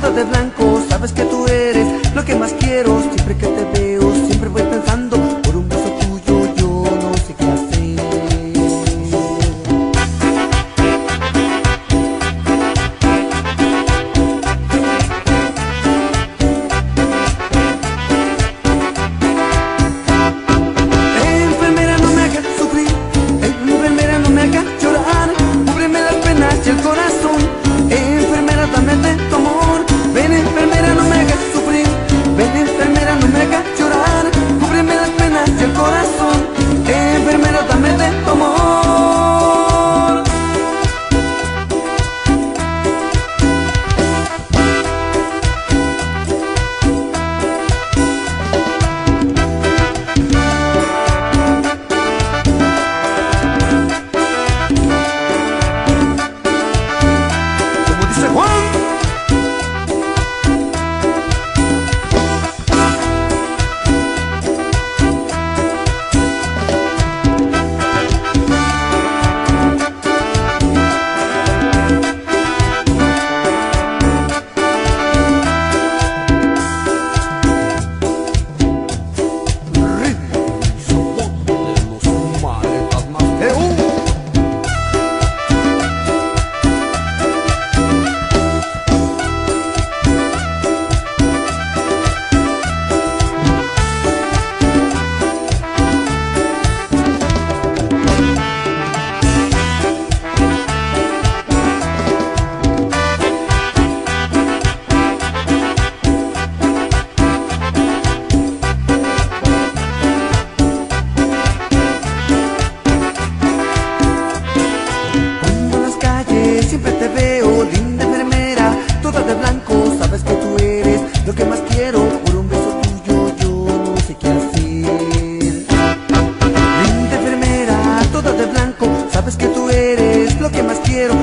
toda de blanco, sabes que tú eres lo que más quiero siempre que te veo. que tú eres lo que más quiero.